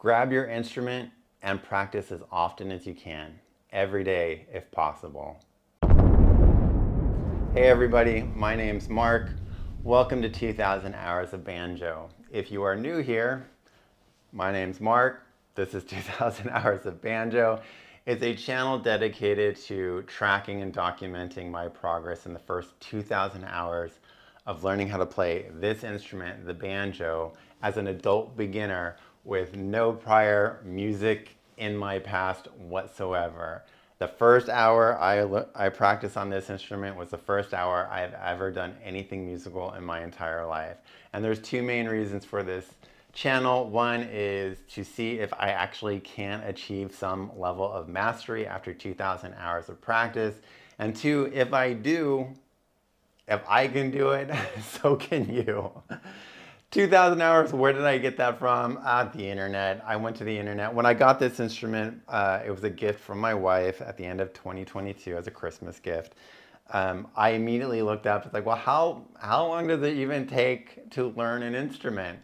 Grab your instrument and practice as often as you can, every day if possible. Hey everybody, my name's Mark. Welcome to 2000 Hours of Banjo. If you are new here, my name's Mark. This is 2000 Hours of Banjo. It's a channel dedicated to tracking and documenting my progress in the first 2000 hours of learning how to play this instrument, the banjo, as an adult beginner with no prior music in my past whatsoever. The first hour I, I practiced on this instrument was the first hour I have ever done anything musical in my entire life. And there's two main reasons for this channel. One is to see if I actually can achieve some level of mastery after 2,000 hours of practice. And two, if I do, if I can do it, so can you. 2,000 hours, where did I get that from? At the internet. I went to the internet. When I got this instrument, uh, it was a gift from my wife at the end of 2022 as a Christmas gift. Um, I immediately looked up, it's like, well, how, how long does it even take to learn an instrument?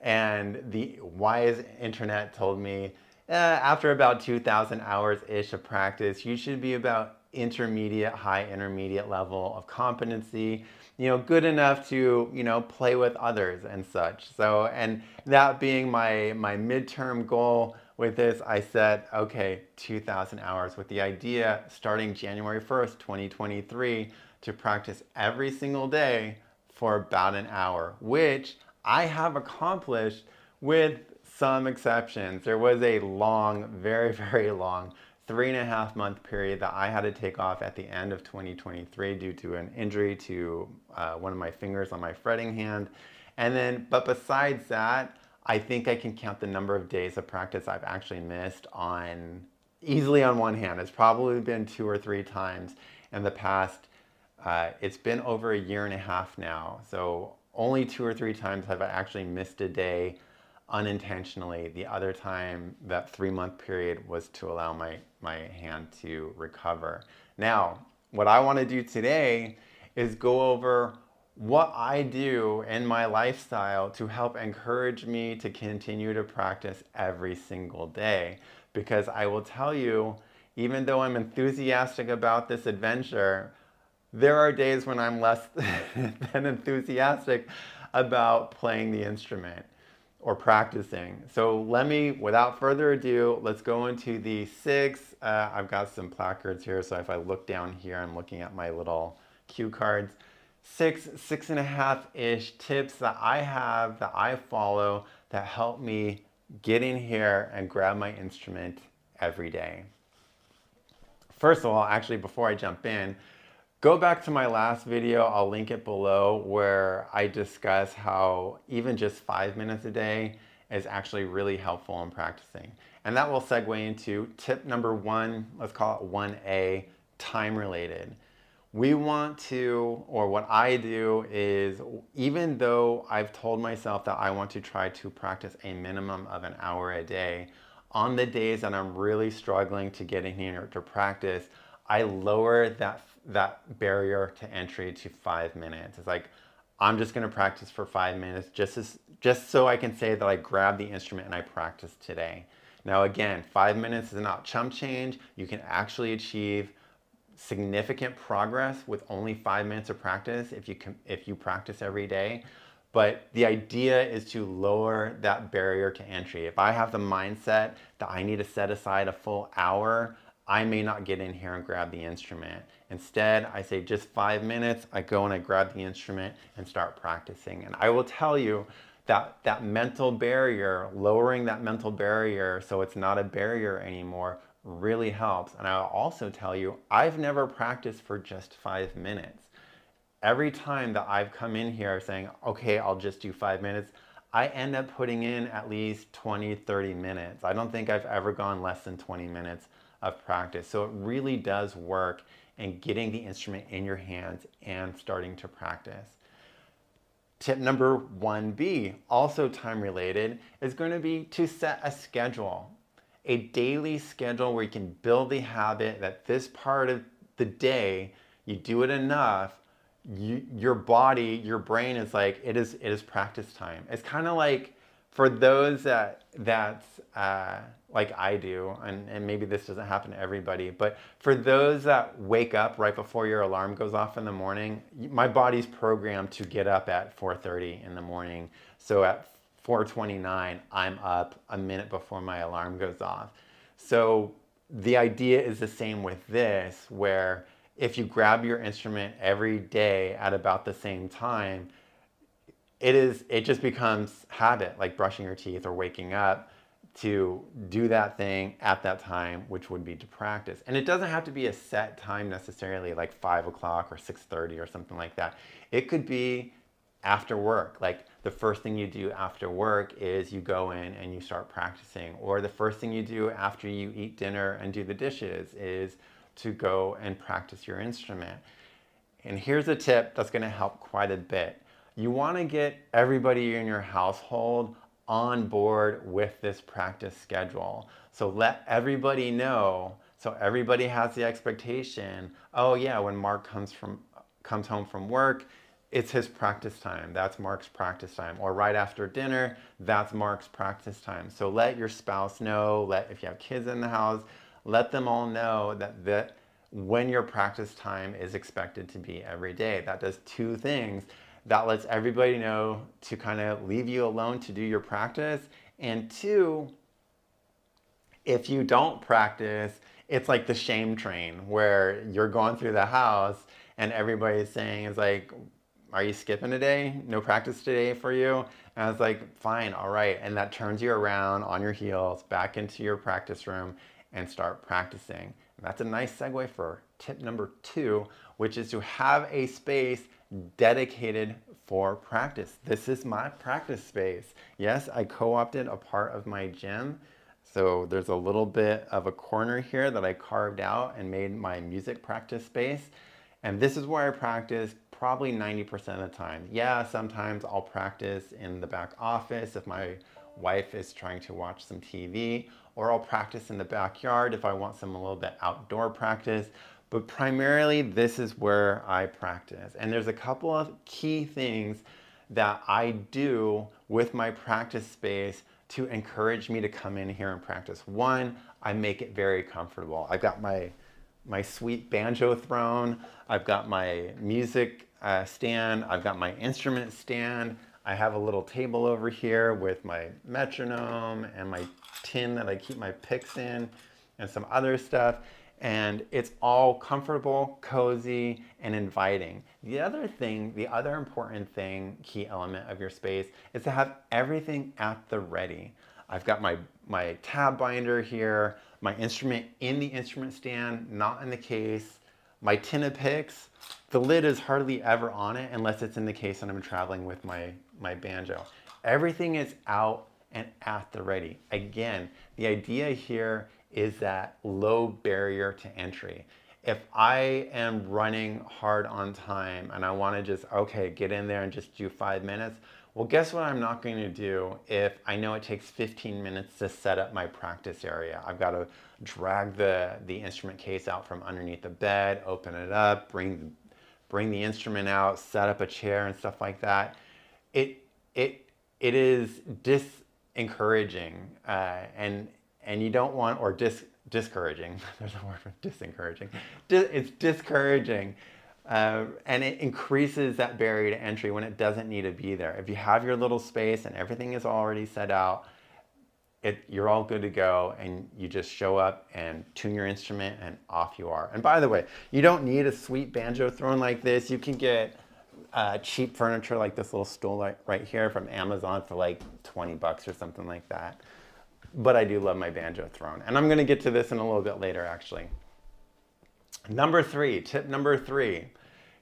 And the wise internet told me, eh, after about 2,000 hours-ish of practice, you should be about intermediate, high intermediate level of competency, you know, good enough to, you know, play with others and such. So, and that being my, my midterm goal with this, I set, okay, 2,000 hours with the idea starting January 1st, 2023 to practice every single day for about an hour, which I have accomplished with some exceptions. There was a long, very, very long three and a half month period that I had to take off at the end of 2023 due to an injury to uh, one of my fingers on my fretting hand. And then, but besides that, I think I can count the number of days of practice I've actually missed on easily on one hand. It's probably been two or three times in the past. Uh, it's been over a year and a half now. So only two or three times have I actually missed a day unintentionally. The other time, that three month period was to allow my, my hand to recover. Now, what I want to do today is go over what I do in my lifestyle to help encourage me to continue to practice every single day. Because I will tell you, even though I'm enthusiastic about this adventure, there are days when I'm less than enthusiastic about playing the instrument or practicing. So let me, without further ado, let's go into the six. Uh, I've got some placards here, so if I look down here, I'm looking at my little cue cards. Six, six and a half-ish tips that I have, that I follow, that help me get in here and grab my instrument every day. First of all, actually, before I jump in, Go back to my last video, I'll link it below, where I discuss how even just five minutes a day is actually really helpful in practicing. And that will segue into tip number one, let's call it 1A, time related. We want to, or what I do is, even though I've told myself that I want to try to practice a minimum of an hour a day, on the days that I'm really struggling to get in here to practice, I lower that that barrier to entry to five minutes. It's like, I'm just gonna practice for five minutes just, as, just so I can say that I grabbed the instrument and I practiced today. Now again, five minutes is not chump change. You can actually achieve significant progress with only five minutes of practice if you, can, if you practice every day. But the idea is to lower that barrier to entry. If I have the mindset that I need to set aside a full hour, I may not get in here and grab the instrument. Instead, I say just five minutes, I go and I grab the instrument and start practicing. And I will tell you that that mental barrier, lowering that mental barrier so it's not a barrier anymore, really helps. And I'll also tell you, I've never practiced for just five minutes. Every time that I've come in here saying, okay, I'll just do five minutes, I end up putting in at least 20, 30 minutes. I don't think I've ever gone less than 20 minutes of practice. So it really does work and getting the instrument in your hands and starting to practice. Tip number 1B, also time related, is going to be to set a schedule. A daily schedule where you can build the habit that this part of the day, you do it enough, you, your body, your brain is like, it is, it is practice time. It's kind of like for those that that's uh, like I do, and, and maybe this doesn't happen to everybody, but for those that wake up right before your alarm goes off in the morning, my body's programmed to get up at 4:30 in the morning. So at 4:29, I'm up a minute before my alarm goes off. So the idea is the same with this, where if you grab your instrument every day at about the same time, it is it just becomes habit, like brushing your teeth or waking up to do that thing at that time, which would be to practice. And it doesn't have to be a set time necessarily, like five o'clock or six thirty or something like that. It could be after work. Like the first thing you do after work is you go in and you start practicing. Or the first thing you do after you eat dinner and do the dishes is to go and practice your instrument. And here's a tip that's going to help quite a bit. You want to get everybody in your household on board with this practice schedule. So let everybody know so everybody has the expectation, oh yeah, when Mark comes from comes home from work, it's his practice time. That's Mark's practice time. Or right after dinner, that's Mark's practice time. So let your spouse know, let if you have kids in the house, let them all know that, that when your practice time is expected to be every day. That does two things. That lets everybody know to kind of leave you alone to do your practice. And two, if you don't practice, it's like the shame train where you're going through the house and everybody's saying is like, are you skipping today? No practice today for you? And I was like, fine, all right. And that turns you around on your heels back into your practice room and start practicing. And that's a nice segue for tip number two, which is to have a space dedicated for practice. This is my practice space. Yes, I co-opted a part of my gym. So there's a little bit of a corner here that I carved out and made my music practice space. And this is where I practice probably 90% of the time. Yeah, sometimes I'll practice in the back office if my wife is trying to watch some TV, or I'll practice in the backyard if I want some a little bit outdoor practice. But primarily, this is where I practice. And there's a couple of key things that I do with my practice space to encourage me to come in here and practice. One, I make it very comfortable. I've got my my sweet banjo throne. I've got my music uh, stand. I've got my instrument stand. I have a little table over here with my metronome and my tin that I keep my picks in and some other stuff. And it's all comfortable, cozy, and inviting. The other thing, the other important thing, key element of your space is to have everything at the ready. I've got my, my tab binder here, my instrument in the instrument stand, not in the case, my tin of picks, the lid is hardly ever on it unless it's in the case and I'm traveling with my, my banjo. Everything is out and at the ready. Again, the idea here is that low barrier to entry. If I am running hard on time and I want to just, okay, get in there and just do five minutes, well, guess what I'm not going to do if I know it takes 15 minutes to set up my practice area? I've got to drag the, the instrument case out from underneath the bed, open it up, bring, bring the instrument out, set up a chair and stuff like that. It, it, it is disencouraging uh, and, and you don't want, or dis, discouraging, there's a word for disencouraging. Dis, it's discouraging uh, and it increases that barrier to entry when it doesn't need to be there. If you have your little space and everything is already set out, it, you're all good to go and you just show up and tune your instrument and off you are. And by the way, you don't need a sweet banjo throne like this. You can get uh, cheap furniture like this little stool right, right here from Amazon for like 20 bucks or something like that. But I do love my banjo throne. And I'm gonna get to this in a little bit later actually. Number three, tip number three,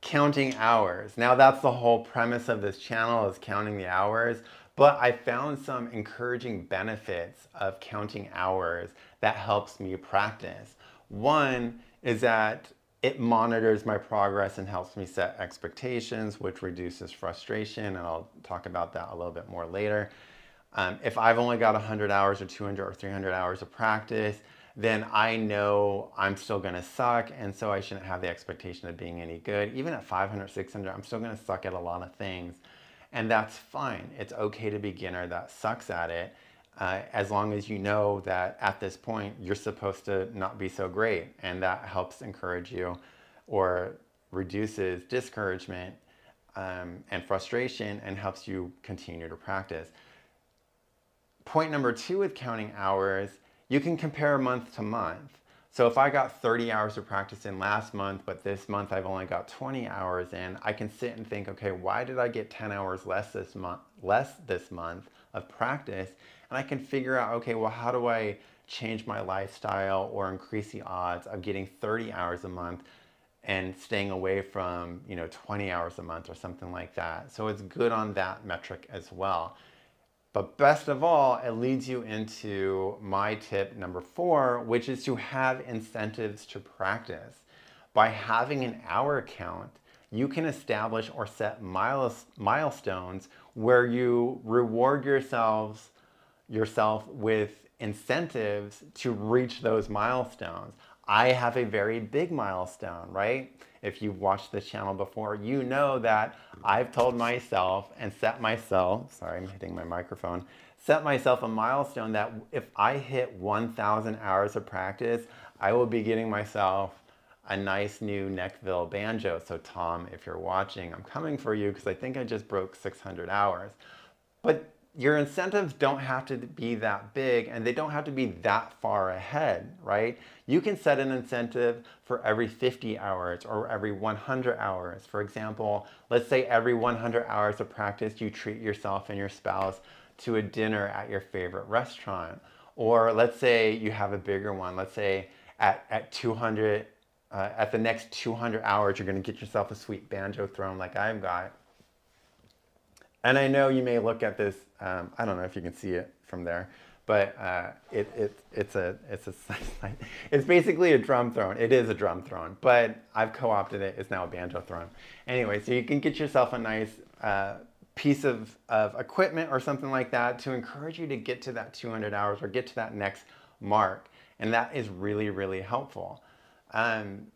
counting hours. Now that's the whole premise of this channel is counting the hours, but I found some encouraging benefits of counting hours that helps me practice. One is that it monitors my progress and helps me set expectations, which reduces frustration, and I'll talk about that a little bit more later. Um, if I've only got 100 hours or 200 or 300 hours of practice, then I know I'm still gonna suck and so I shouldn't have the expectation of being any good. Even at 500, 600, I'm still gonna suck at a lot of things. And that's fine. It's okay to beginner that sucks at it. Uh, as long as you know that at this point you're supposed to not be so great and that helps encourage you or reduces discouragement um, and frustration and helps you continue to practice. Point number two with counting hours, you can compare month to month. So if I got 30 hours of practice in last month, but this month I've only got 20 hours in, I can sit and think, okay, why did I get 10 hours less this month, less this month of practice? And I can figure out, okay, well, how do I change my lifestyle or increase the odds of getting 30 hours a month and staying away from, you know, 20 hours a month or something like that. So it's good on that metric as well. But best of all, it leads you into my tip number four, which is to have incentives to practice. By having an hour count, you can establish or set milestones where you reward yourselves yourself with incentives to reach those milestones. I have a very big milestone, right? If you've watched this channel before, you know that I've told myself and set myself, sorry, I'm hitting my microphone, set myself a milestone that if I hit 1,000 hours of practice, I will be getting myself a nice new Nechville banjo. So Tom, if you're watching, I'm coming for you because I think I just broke 600 hours. But your incentives don't have to be that big and they don't have to be that far ahead, right? You can set an incentive for every 50 hours or every 100 hours. For example, let's say every 100 hours of practice you treat yourself and your spouse to a dinner at your favorite restaurant. Or let's say you have a bigger one. Let's say at, at 200, uh, at the next 200 hours, you're gonna get yourself a sweet banjo throne like I've got. And I know you may look at this, um, I don't know if you can see it from there, but uh, it, it, it's, a, it's, a, it's basically a drum throne. It is a drum throne, but I've co-opted it. It's now a banjo throne. Anyway, so you can get yourself a nice uh, piece of, of equipment or something like that to encourage you to get to that 200 hours or get to that next mark. And that is really, really helpful. Um,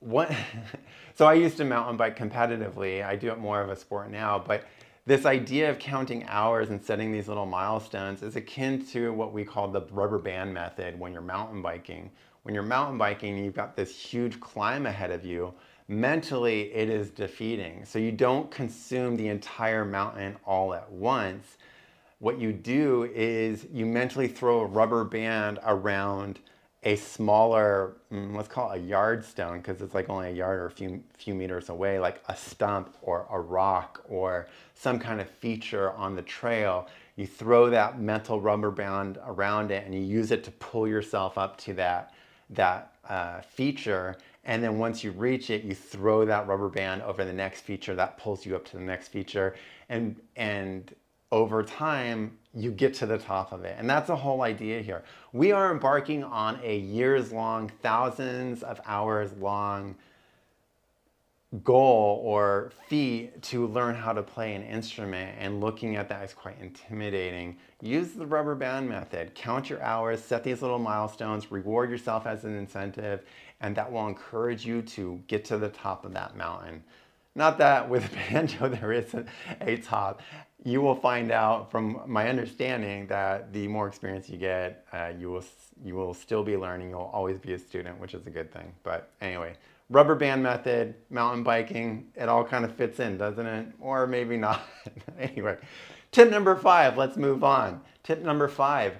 what, so I used to mountain bike competitively. I do it more of a sport now, but this idea of counting hours and setting these little milestones is akin to what we call the rubber band method when you're mountain biking. When you're mountain biking, you've got this huge climb ahead of you. Mentally, it is defeating. So you don't consume the entire mountain all at once. What you do is you mentally throw a rubber band around a smaller, mm, let's call it a yard stone, because it's like only a yard or a few, few meters away, like a stump or a rock or some kind of feature on the trail. You throw that mental rubber band around it and you use it to pull yourself up to that, that uh, feature. And then once you reach it, you throw that rubber band over the next feature that pulls you up to the next feature. And, and over time, you get to the top of it. And that's the whole idea here. We are embarking on a years long, thousands of hours long goal or feat to learn how to play an instrument and looking at that is quite intimidating. Use the rubber band method. Count your hours, set these little milestones, reward yourself as an incentive, and that will encourage you to get to the top of that mountain. Not that with banjo there isn't a top. You will find out from my understanding that the more experience you get, uh, you will you will still be learning. You'll always be a student, which is a good thing. But anyway, rubber band method, mountain biking, it all kind of fits in, doesn't it? Or maybe not. anyway, tip number five, let's move on. Tip number five,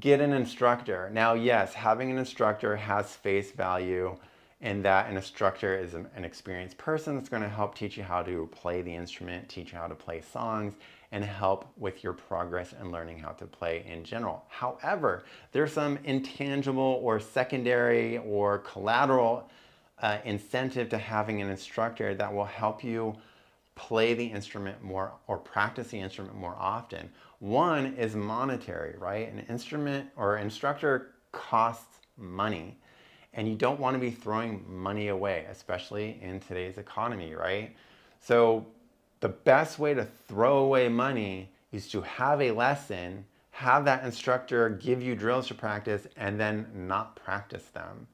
get an instructor. Now, yes, having an instructor has face value in that an instructor is an experienced person that's going to help teach you how to play the instrument, teach you how to play songs, and help with your progress and learning how to play in general. However, there's some intangible or secondary or collateral uh, incentive to having an instructor that will help you play the instrument more or practice the instrument more often. One is monetary, right? An instrument or instructor costs money and you don't want to be throwing money away, especially in today's economy, right? So the best way to throw away money is to have a lesson, have that instructor give you drills to practice, and then not practice them.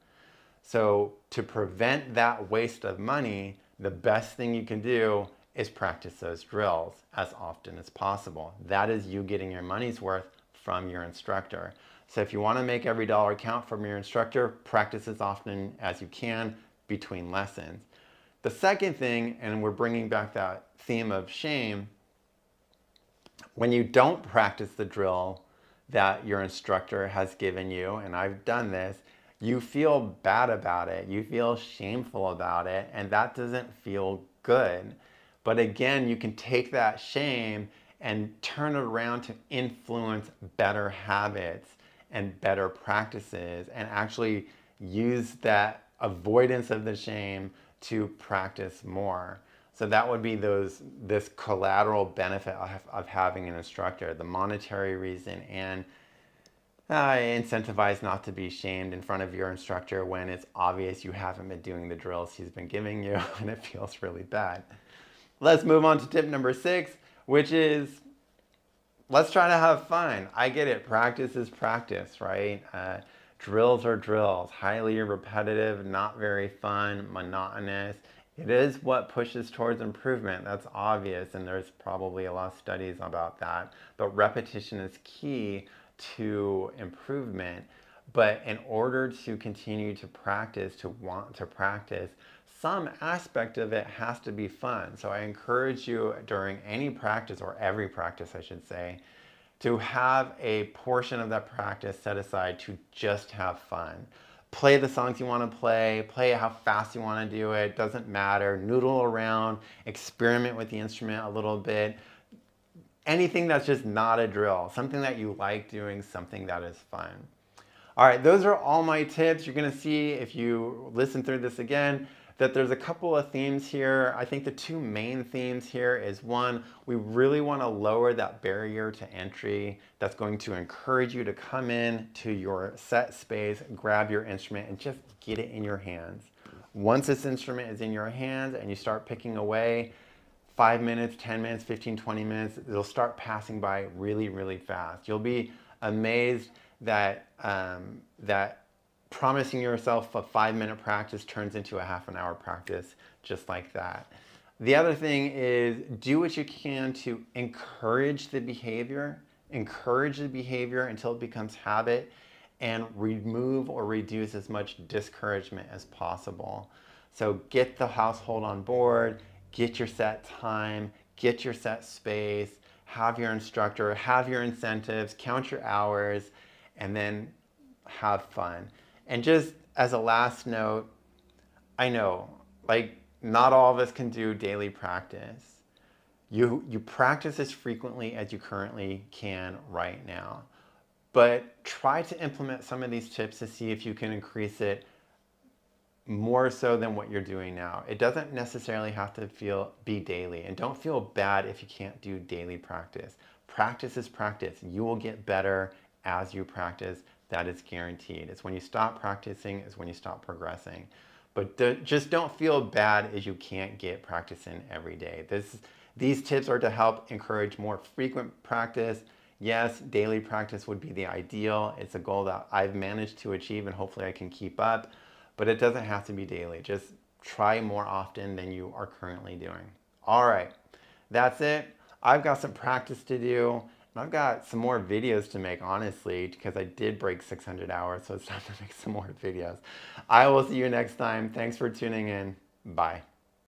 So to prevent that waste of money, the best thing you can do is practice those drills as often as possible. That is you getting your money's worth from your instructor. So if you want to make every dollar count from your instructor, practice as often as you can between lessons. The second thing, and we're bringing back that theme of shame, when you don't practice the drill that your instructor has given you, and I've done this, you feel bad about it. You feel shameful about it, and that doesn't feel good. But again, you can take that shame and turn it around to influence better habits and better practices and actually use that avoidance of the shame to practice more. So that would be those this collateral benefit of, of having an instructor, the monetary reason and uh, incentivize not to be shamed in front of your instructor when it's obvious you haven't been doing the drills he's been giving you and it feels really bad. Let's move on to tip number six, which is let's try to have fun. I get it. Practice is practice, right? Uh, drills are drills, highly repetitive, not very fun, monotonous. It is what pushes towards improvement. That's obvious, and there's probably a lot of studies about that. But repetition is key to improvement. But in order to continue to practice, to want to practice, some aspect of it has to be fun. So I encourage you during any practice, or every practice, I should say, to have a portion of that practice set aside to just have fun. Play the songs you want to play, play how fast you want to do it, doesn't matter. Noodle around, experiment with the instrument a little bit. Anything that's just not a drill, something that you like doing, something that is fun. All right, those are all my tips. You're gonna see if you listen through this again, that there's a couple of themes here. I think the two main themes here is one, we really want to lower that barrier to entry that's going to encourage you to come in to your set space, grab your instrument and just get it in your hands. Once this instrument is in your hands and you start picking away, five minutes, 10 minutes, 15, 20 minutes, it'll start passing by really, really fast. You'll be amazed that, um, that promising yourself a five minute practice turns into a half an hour practice just like that. The other thing is do what you can to encourage the behavior, encourage the behavior until it becomes habit and remove or reduce as much discouragement as possible. So get the household on board, get your set time, get your set space, have your instructor, have your incentives, count your hours, and then have fun. And just as a last note, I know, like, not all of us can do daily practice. You, you practice as frequently as you currently can right now. But try to implement some of these tips to see if you can increase it more so than what you're doing now. It doesn't necessarily have to feel be daily and don't feel bad if you can't do daily practice. Practice is practice. You will get better as you practice that is guaranteed. It's when you stop practicing, is when you stop progressing. But do, just don't feel bad as you can't get practice in every day. This, these tips are to help encourage more frequent practice. Yes, daily practice would be the ideal. It's a goal that I've managed to achieve and hopefully I can keep up, but it doesn't have to be daily. Just try more often than you are currently doing. All right, that's it. I've got some practice to do. I've got some more videos to make, honestly, because I did break 600 hours, so it's time to make some more videos. I will see you next time. Thanks for tuning in. Bye.